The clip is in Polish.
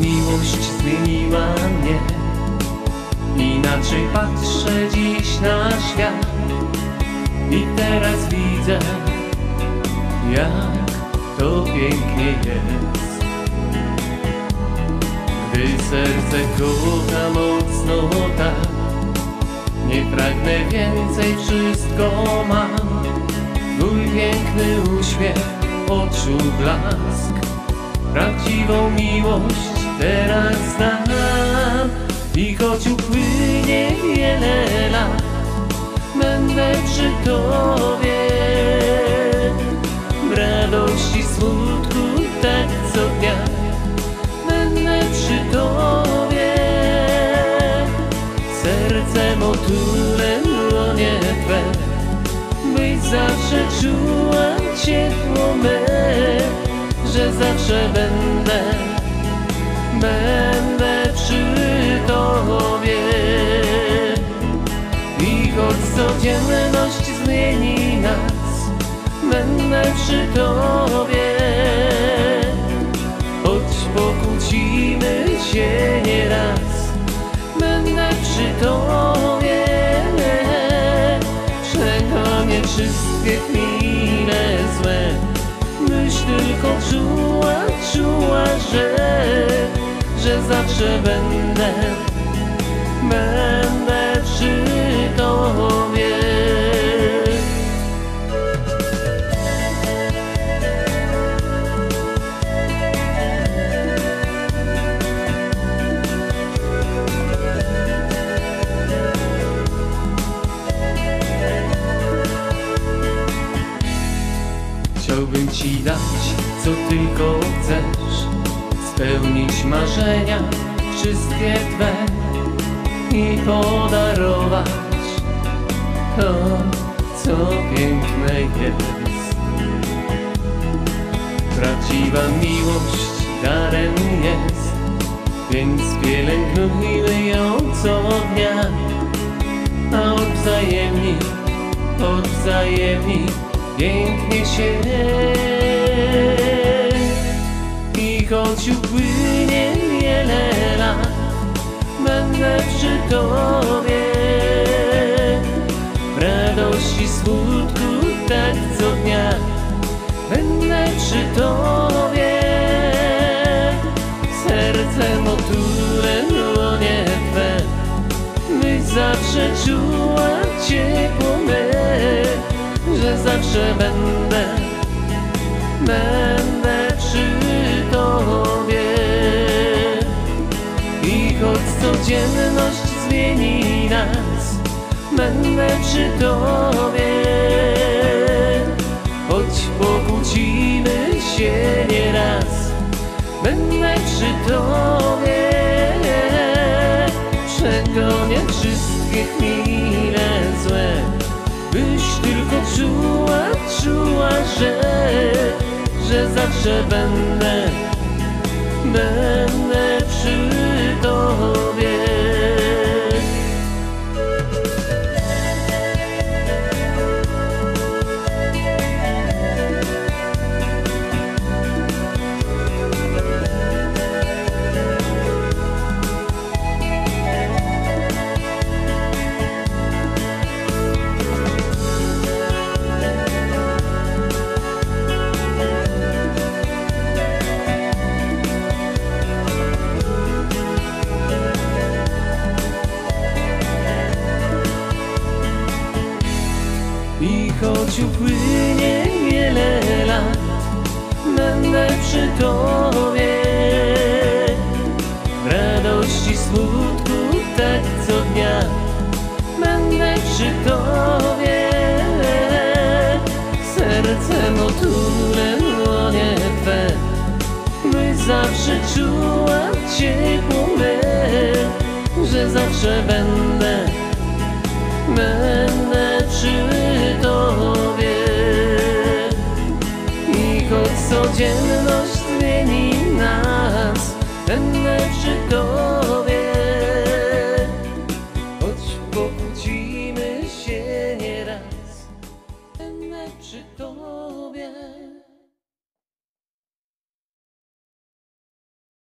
miłość zmieniła mnie. Inaczej patrzę dziś na świat. I teraz widzę Jak to pięknie jest. Gdy serce kocha mocno tak Nie pragnę więcej, wszystko mam. Twój piękny uśmiech, oczu blask Prawdziwą miłość teraz znam. I choć upłynie wiele lat Będę przy Tobie. W radości, smutku, tak co dnia Będę przy Tobie. Sercem otulę dłonie Twe Byś zawsze czuła ciepło me Że zawsze będę Będę przy Tobie. I choć codzienność zmieni nas Będę przy Tobie. Choć pokłócimy się nieraz Będę przy Tobie. Przegonię wszystkie chwile tylko czuła, czuła, że Że zawsze będę Będę Chciałbym Ci dać, co tylko chcesz. Spełnić marzenia wszystkie Twe I podarować to, co piękne jest. Prawdziwa miłość darem jest Więc pielęgnujmy ją co dnia. A odwzajemni, odwzajemni pięknie się I choć upłynie wiele lat Będę przy Tobie. W radości, smutku, tak co dnia Będę przy Tobie. Sercem otulę dłonie Twe. Zawsze czuła ciepło me że zawsze będę, będę przy Tobie. I choć codzienność zmieni nas, będę przy Tobie. Choć pokłócimy się nieraz, będę przy Tobie. Przegonię wszystkie chwile Że będę Będę przy I choć upłynie wiele lat Będę przy Tobie. W radości, smutku, tak co dnia Będę przy Tobie. Sercem otulę dłonie Twe Byś zawsze czuła ciepło me Że zawsze będę Będę choć codzienność zmieni nas Będę